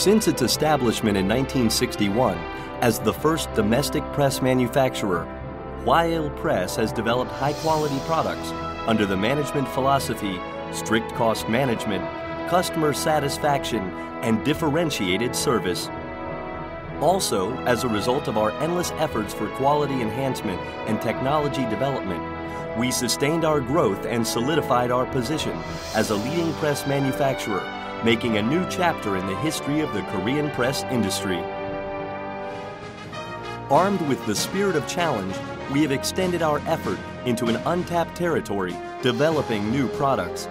Since its establishment in 1961 as the first domestic press manufacturer, Hwail Press has developed high-quality products under the management philosophy strict cost management, customer satisfaction, and differentiated service. Also, as a result of our endless efforts for quality enhancement and technology development, we sustained our growth and solidified our position as a leading press manufacturer, making a new chapter in the history of the Korean press industry. Armed with the spirit of challenge, we have extended our effort into an untapped territory, developing new products.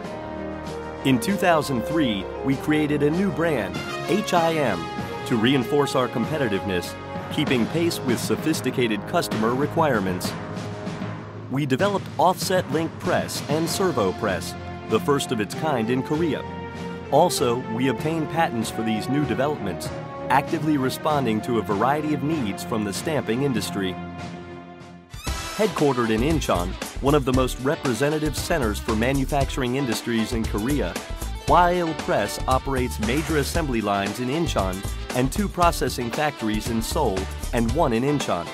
In 2003, we created a new brand, HIM, to reinforce our competitiveness, keeping pace with sophisticated customer requirements. We developed offset link press and servo press, the first of its kind in Korea. Also, we obtain patents for these new developments, actively responding to a variety of needs from the stamping industry. Headquartered in Incheon, one of the most representative centers for manufacturing industries in Korea, Hwail Press operates major assembly lines in Incheon and two processing factories in Seoul and one in Incheon.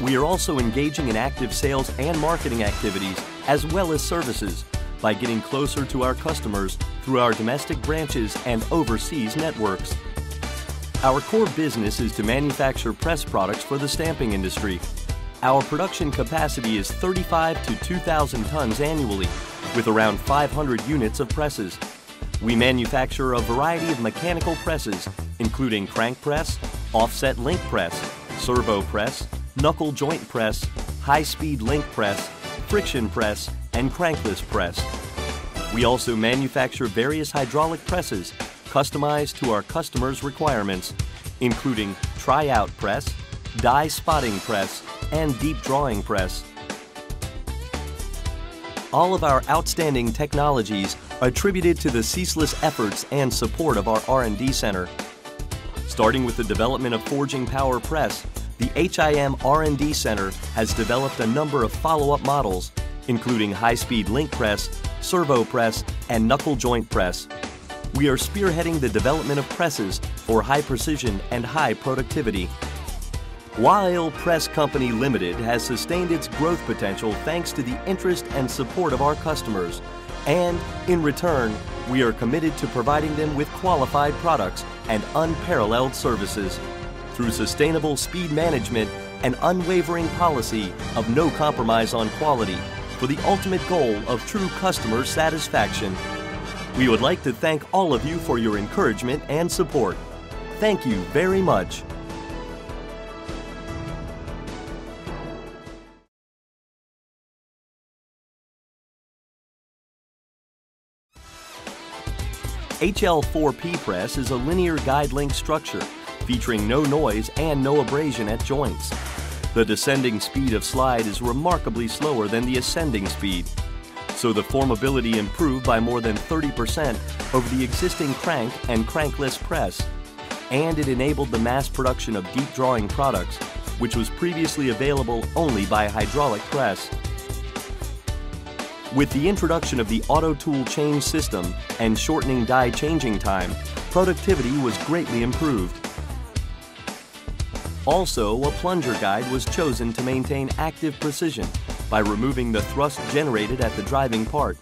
We are also engaging in active sales and marketing activities as well as services by getting closer to our customers through our domestic branches and overseas networks. Our core business is to manufacture press products for the stamping industry. Our production capacity is 35 to 2,000 tons annually, with around 500 units of presses. We manufacture a variety of mechanical presses, including crank press, offset link press, servo press, knuckle joint press, high-speed link press, friction press, and crankless press. We also manufacture various hydraulic presses customized to our customers' requirements, including try-out press, die spotting press, and deep drawing press. All of our outstanding technologies are attributed to the ceaseless efforts and support of our R&D center. Starting with the development of Forging Power Press, the HIM R&D Center has developed a number of follow-up models, including high-speed link press, servo press, and knuckle joint press we are spearheading the development of presses for high precision and high productivity. Hwail Press Company Limited has sustained its growth potential thanks to the interest and support of our customers. And in return, we are committed to providing them with qualified products and unparalleled services. Through sustainable speed management and unwavering policy of no compromise on quality for the ultimate goal of true customer satisfaction. We would like to thank all of you for your encouragement and support. Thank you very much. HL4P press is a linear guide link structure featuring no noise and no abrasion at joints. The descending speed of slide is remarkably slower than the ascending speed, so the formability improved by more than 30% over the existing crank and crankless press. And it enabled the mass production of deep drawing products, which was previously available only by hydraulic press. With the introduction of the auto tool change system and shortening die changing time, productivity was greatly improved. Also, a plunger guide was chosen to maintain active precision by removing the thrust generated at the driving part.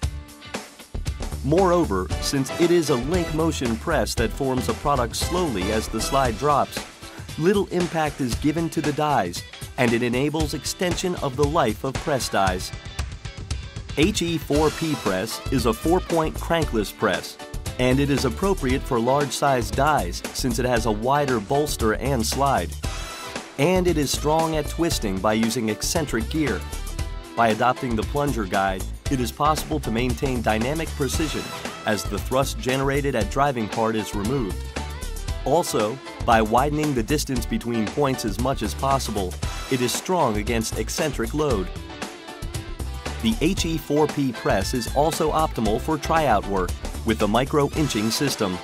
Moreover, since it is a link motion press that forms a product slowly as the slide drops, little impact is given to the dies and it enables extension of the life of press dies. HE4P press is a four-point crankless press and it is appropriate for large-sized dies since it has a wider bolster and slide. And it is strong at twisting by using eccentric gear, by adopting the plunger guide, it is possible to maintain dynamic precision as the thrust generated at driving part is removed. Also, by widening the distance between points as much as possible, it is strong against eccentric load. The HE4P press is also optimal for tryout work with the micro-inching system.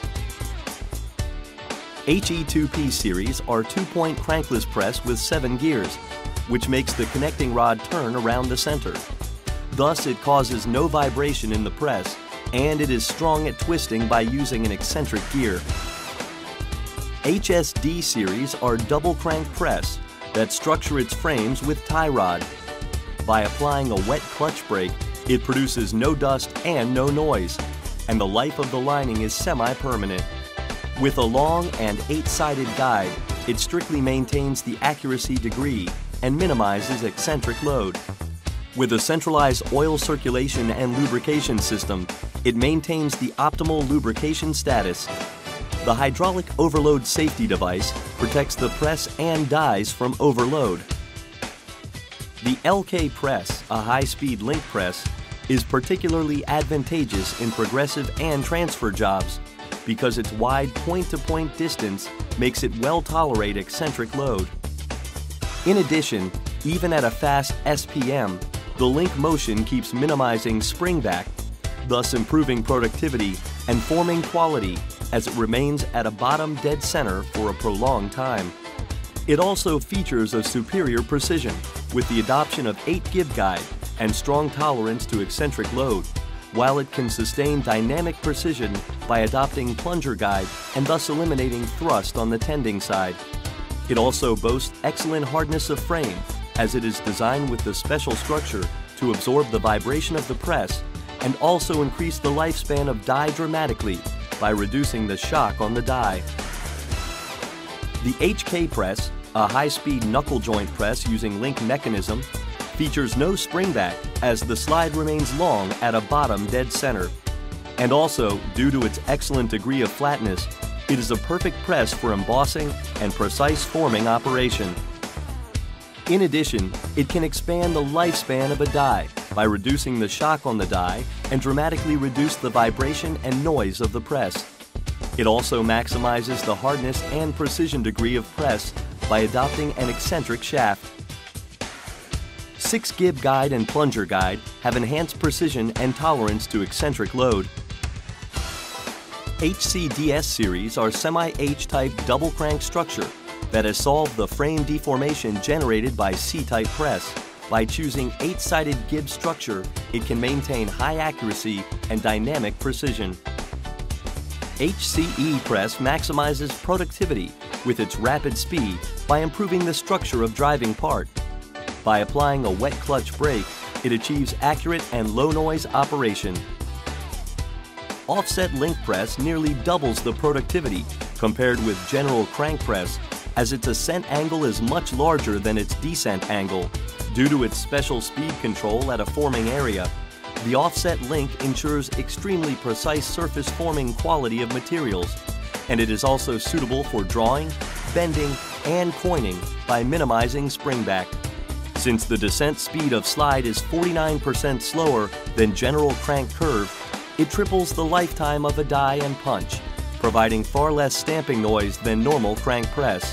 HE2P series are two-point crankless press with seven gears, which makes the connecting rod turn around the center. Thus, it causes no vibration in the press, and it is strong at twisting by using an eccentric gear. HSD series are double crank press that structure its frames with tie rod. By applying a wet clutch brake, it produces no dust and no noise, and the life of the lining is semi-permanent. With a long and eight-sided guide, it strictly maintains the accuracy degree and minimizes eccentric load. With a centralized oil circulation and lubrication system, it maintains the optimal lubrication status. The hydraulic overload safety device protects the press and dies from overload. The LK press, a high-speed link press, is particularly advantageous in progressive and transfer jobs because its wide point-to-point -point distance makes it well tolerate eccentric load. In addition, even at a fast SPM, the link motion keeps minimizing springback, thus improving productivity and forming quality as it remains at a bottom dead center for a prolonged time. It also features a superior precision with the adoption of 8 gib guide and strong tolerance to eccentric load, while it can sustain dynamic precision by adopting plunger guide and thus eliminating thrust on the tending side. It also boasts excellent hardness of frame as it is designed with the special structure to absorb the vibration of the press and also increase the lifespan of die dramatically by reducing the shock on the die. The HK press, a high-speed knuckle joint press using link mechanism, features no springback as the slide remains long at a bottom dead center. And also, due to its excellent degree of flatness, it is a perfect press for embossing and precise forming operation. In addition, it can expand the lifespan of a die by reducing the shock on the die and dramatically reduce the vibration and noise of the press. It also maximizes the hardness and precision degree of press by adopting an eccentric shaft. 6 Gib guide and plunger guide have enhanced precision and tolerance to eccentric load. HCDS series are semi-H-type double crank structure that has solved the frame deformation generated by C-type press. By choosing 8-sided gib structure, it can maintain high accuracy and dynamic precision. HCE press maximizes productivity with its rapid speed by improving the structure of driving part. By applying a wet clutch brake, it achieves accurate and low noise operation. Offset link press nearly doubles the productivity compared with general crank press as its ascent angle is much larger than its descent angle. Due to its special speed control at a forming area, the offset link ensures extremely precise surface forming quality of materials, and it is also suitable for drawing, bending, and coining by minimizing springback. Since the descent speed of slide is 49% slower than general crank curve, it triples the lifetime of a die and punch, providing far less stamping noise than normal crank press.